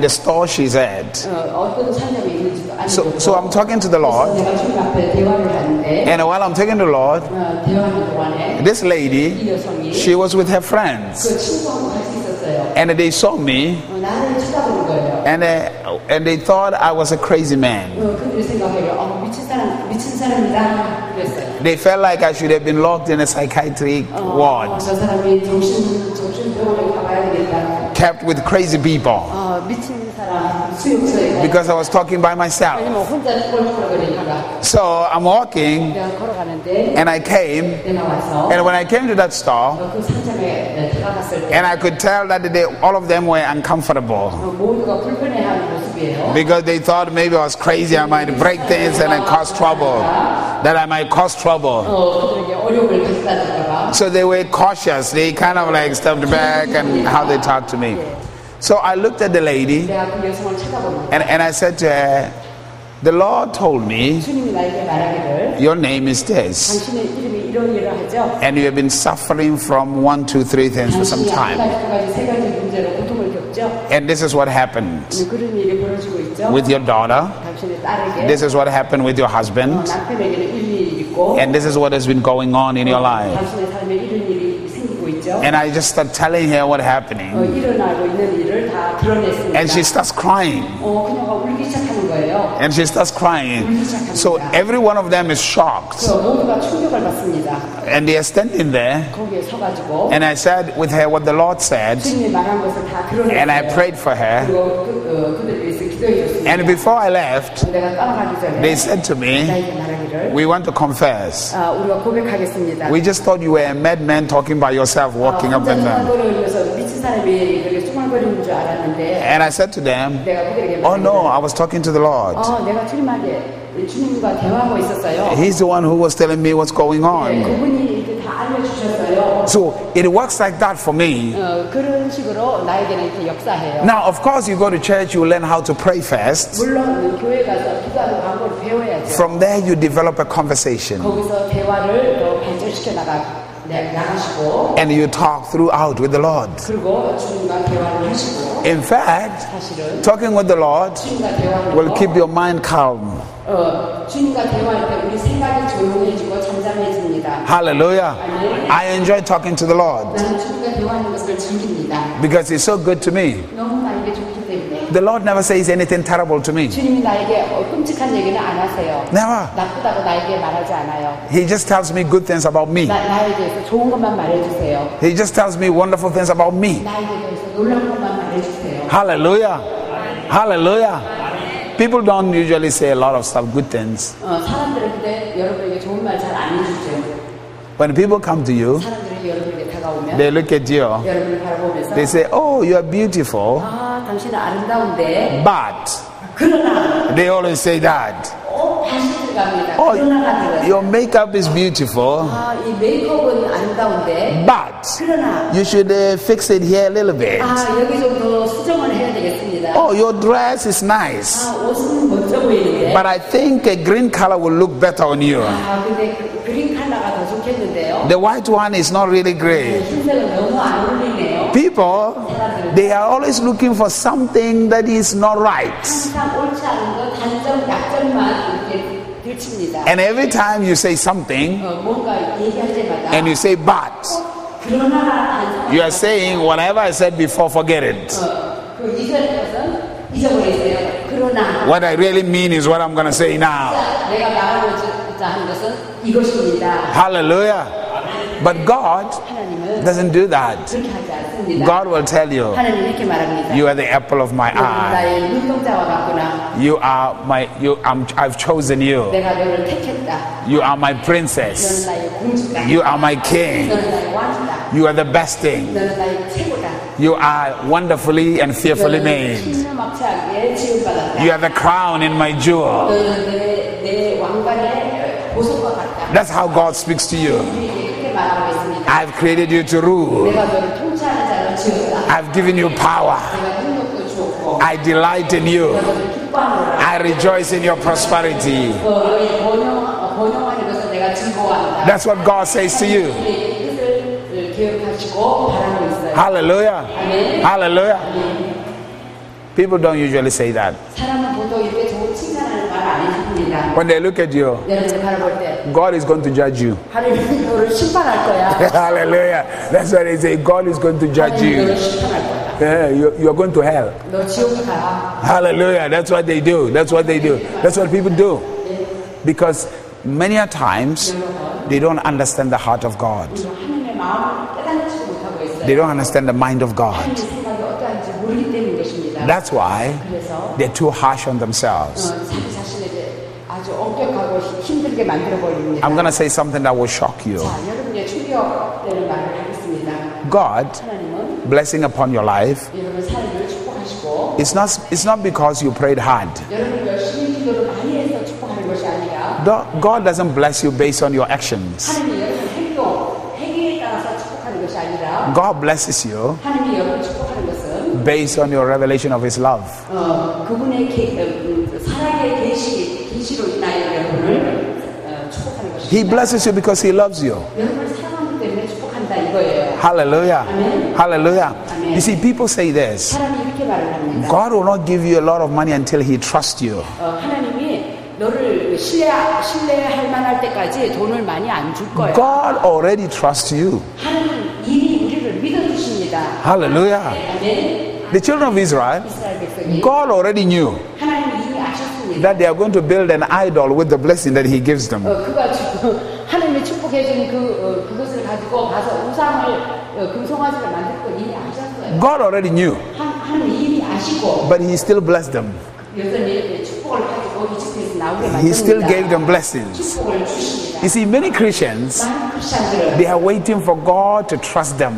the store she's at. So, so I'm talking to the Lord. And while I'm talking to the Lord, this lady, she was with her friends. And they saw me. And uh, and they thought I was a crazy man. They felt like I should have been locked in a psychiatric ward. Kept with crazy people. Oh, because I was talking by myself. So I'm walking and I came, and when I came to that store, and I could tell that they, all of them were uncomfortable because they thought maybe I was crazy, I might break things and I cause trouble, that I might cause trouble. So they were cautious, they kind of like stepped back and how they talked to me. So I looked at the lady and, and I said to her, the Lord told me your name is this. And you have been suffering from one, two, three things for some time. And this is what happened with your daughter. This is what happened with your husband. And this is what has been going on in your life. And I just start telling her what happening. And she starts crying. And she starts crying. So every one of them is shocked. And they are standing there. And I said with her what the Lord said. And I prayed for her. And before I left, they said to me, We want to confess. We just thought you were a madman talking by yourself, walking up and down. And I said to them, Oh no, I was talking to the Lord. He's the one who was telling me what's going on. 주셨어요. So it works like that for me. 어, 그런 식으로 나에게는 이렇게 역사해요. Now, of course, you go to church, you learn how to pray first. 물론 교회 가서 기도하는 방법을 배워야죠. From there, you develop a conversation 거기서 대화를 또 발전시켜 나가 네, 나가시고 and you talk throughout with the Lord. 그리고 주님과 대화를 하시고 In fact, 사실은 talking with the Lord 주님과 대화하는 will 거 keep your mind calm. 어, 주님과 대화할 때 우리 생각이 조용해지고 잠잠해집니다. Hallelujah. I enjoy talking to the Lord because He's so good to me. The Lord never says anything terrible to me. Never. He just tells me good things about me. He just tells me wonderful things about me. Hallelujah. Hallelujah. People don't usually say a lot of stuff, good things. 어, 사람들은 근데 여러분에게 좋은 말 잘 안 해주죠. When people come to you, 사람들이 여러분에게 다가오면 they look at you, 여러분을 바라보면서 they say, Oh, you are beautiful, 아 당신은 아름다운데 but 그러나 they always say that. 어 다시 들어갑니다. Oh, 그러나가 들어요. your makeup is beautiful, 아이 메이크업은 아름다운데 but 그러나 you should uh, fix it here a little bit. 아 여기 좀 더 수정을 해야 되겠습니다. Oh, your dress is nice. But I think a green color will look better on you. The white one is not really green. People, they are always looking for something that is not right. And every time you say something and you say but, you are saying whatever I said before, forget it. 어, 그 이전의 것은 잊어버리세요. 그러나 What I really mean is what I'm going to say now. 내가 말하고자 하는 것은 이것입니다. Hallelujah. But God 하나님은 doesn't do that. 그렇게 하지 않습니다. God will tell you, 하나님 이렇게 말합니다. you are the apple of my 너는 eye. 나의 눈동자와 같구나. You are my, you, I'm, I've chosen you. 내가 너를 택했다. You are my 너는 princess. 나의 공주다. You are my king. 너는 나의 왕이다. You are the best thing. You are wonderfully and fearfully made. You are the crown in my jewel. That's how God speaks to you. I've created you to rule. I've given you power. I delight in you. I rejoice in your prosperity. That's what God says to you. 우리에게 뜻을 기억하시고 바라고 있어요. Hallelujah. 아멘. Hallelujah. People don't usually say that. 사람은 보통 이렇게 좋은 칭찬하는 말 안 해줍니다. When they look at you, 여러분을 바라볼 때 God is going to judge you. 하나님이 너를 심판할 거야. Hallelujah. That's what they say. God is going to judge 하나님이 너를 you. 심판할 거야. Yeah, you're, you're going to hell. 너 지옥 가. Hallelujah. That's what they do. That's what they do. That's what people do. Because many a times they don't understand the heart of God. 하나님의 마음을 They don't understand the mind of God. That's why they're too harsh on themselves. I'm going to say something that will shock you. God blessing upon your life. It's not, it's not because you prayed hard. God doesn't bless you based on your actions. God blesses you based on your revelation of His love. He blesses you because He loves you. Hallelujah. Amen. Hallelujah. Amen. You see, people say this God will not give you a lot of money until He trusts you. God already trusts you. Hallelujah. The children of Israel, God already knew that they are going to build an idol with the blessing that He gives them. God already knew, but He still blessed them. He still gave them blessings. You see, many Christians, they are waiting for God to trust them.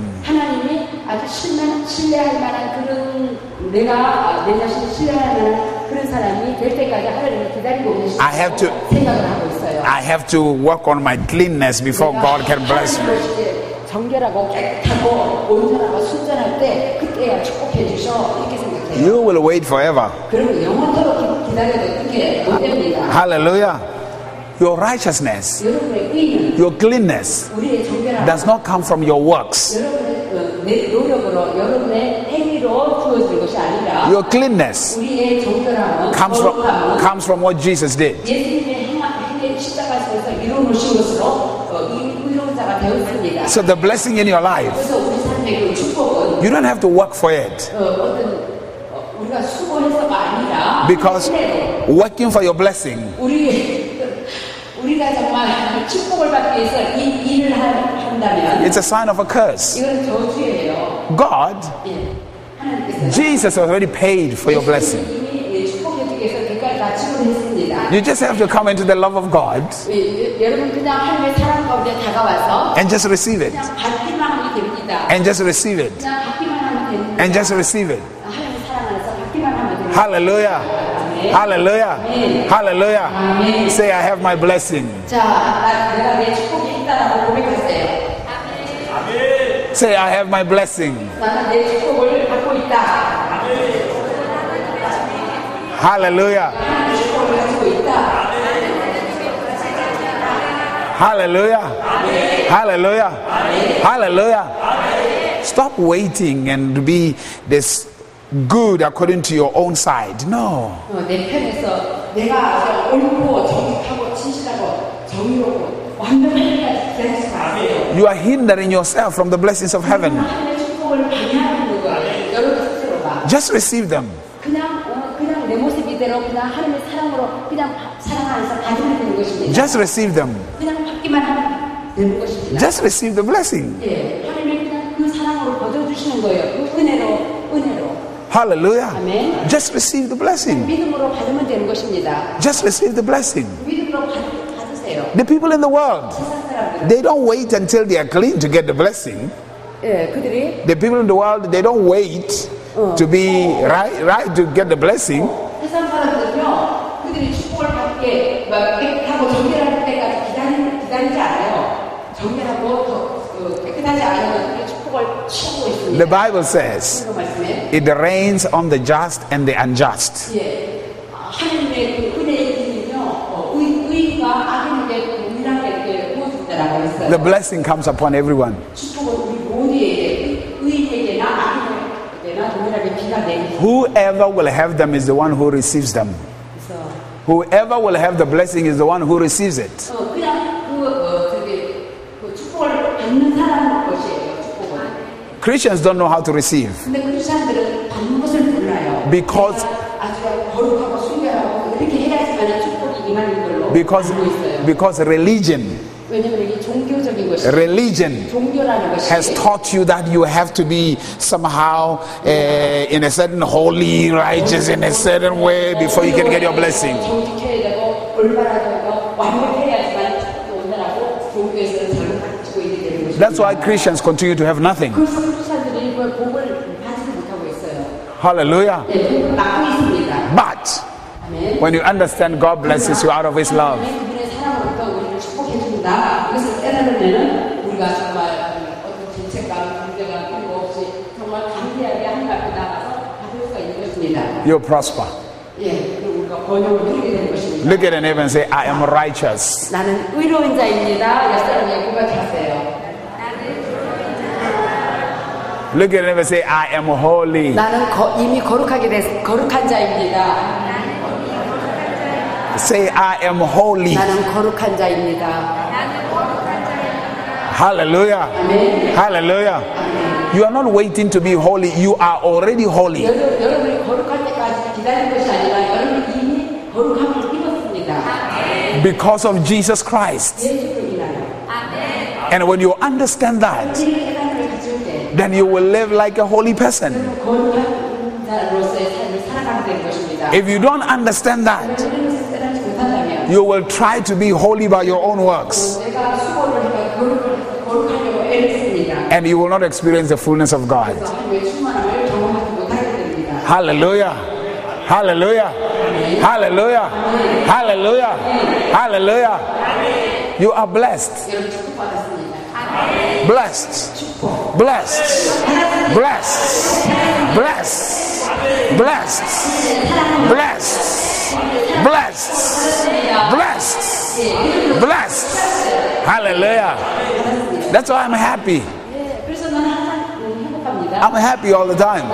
하나님이 아주 신뢰, 신뢰할 만한 그런 내가 아, 내 자신을 신뢰할 만한 그런 사람이 될 때까지 하나님을 기다리고 계시고 I have to- 생각을 하고 있어요. I have to work on my cleanness before God can bless me. 하나님을 이제 정결하고 깨끗하고 온전하고 순전할 때 그때야 축복해 주셔 이렇게 생각해요. You will wait forever. 그러면 영원토록 기- 기다려도 그게 못 됩니다. Hallelujah. Your righteousness, 여러분의 의는 your cleanness 우리의 정결함 does not come from your works. 여러분의 그 내 노력으로 여러분의 행위로 주어질 것이 아니라 Your cleanness 우리의 정결함은 comes from, 거룩함은 comes from what Jesus did. 예수님의 행한 행의 십자가에서 이루어놓으신 것으로 어, 이 의로운 자가 되었습니다. So the blessing in your life, 그래서 우리 삶의 그 축복은 you don't have to work for it 어, 어떤 어, 우리가 수고해서가 아니라 because 은혜로 working for your blessing 우리 우리가 정말 축복을 받기 위해서 이 일을 하- 한다면 it's a sign of a curse. God, Jesus already paid for your blessing. You just have to come into the love of God and just receive it. And just receive it. And just receive it. Hallelujah. Hallelujah. Hallelujah. Say, I have my blessing. Say, I have my blessing. Hallelujah. Hallelujah. Hallelujah. Hallelujah. Stop waiting and be this good according to your own side. No you are hindering yourself from the blessings of heaven. Just receive them. Just receive them. Just receive the blessing. Hallelujah. Amen. Just receive the blessing. Just receive the blessing. The people in the world they don't wait until they are clean to get the blessing. The people in the world they don't wait to be right, right to get the blessing. The Bible says it rains on the just and the unjust. the blessing comes upon everyone. Whoever will have them is the one who receives them. Whoever will have the blessing is the one who receives it. Christians don't know how to receive. Because because because religion religion has taught you that you have to be somehow uh, in a certain holy, righteous, in a certain way before you can get your blessing. That's why Christians continue to have nothing. Hallelujah. But when you understand God blesses you out of His love. 깨달으면 우리가 정말 어떤 죄책감, 문제감 필요 없이 정말 감사하게 하나님 앞에 나가서 받을 수가 있는 것입니다. you'll prosper 예, 그리고 우리가 번영을 누리게 되는 것입니다. look at your neighbor and say i am righteous 나는 의로운 자입니다. 옆 사람에게 고백하세요. look at neighbor and say i am holy 나는 거- 이미 거룩하게 됐, 거룩한 자입니다. say i am holy 나는 거룩한 자입니다. Hallelujah. Amen. Hallelujah. Amen. You are not waiting to be holy, you are already holy. Because of Jesus Christ. And when you understand that, then you will live like a holy person. If you don't understand that, you will try to be holy by your own works and you will not experience the fullness of God. Hallelujah. Hallelujah. Hallelujah. Hallelujah. Hallelujah. You are blessed. Blessed. Blessed. Blessed. Blessed. Blessed. Blessed blessed, blessed, blessed. Hallelujah. That's why I'm happy. I'm happy all the time.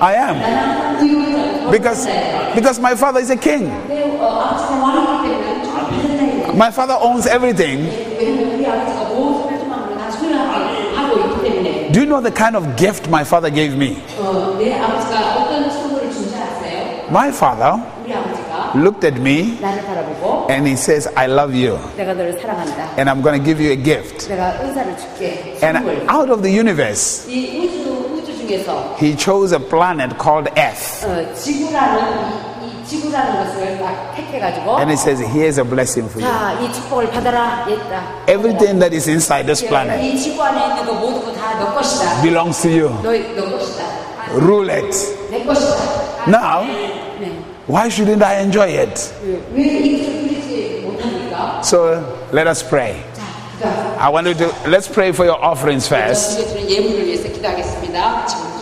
I am. Because, because my father is a king. My father owns everything. Do you know the kind of gift my father gave me? My father looked at me 나를 바라보고 and he says i love you 내가 너를 사랑한다. and i'm going to give you a gift 내가 의사를 줄게. and 선물. out of the universe 이 우주 우주 중에서 he chose a planet called earth 어, 지구라는 이, 이 지구라는 것을 딱 택해가지고 and he says here's a blessing for you 자, 이 축복을 받아라. 얘들아. everything that is inside this planet 이 지구 안에 있는 거 모두 다너 것이다. belongs to you 너, 너 것이다. rule it 내 것이다. now 네. why shouldn't I enjoy it? So let us pray. I want you to let's pray for your offerings first.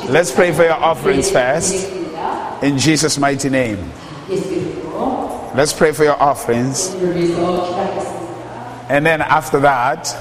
Let's pray for your offerings first. In Jesus' mighty name. Let's pray for your offerings. And then after that,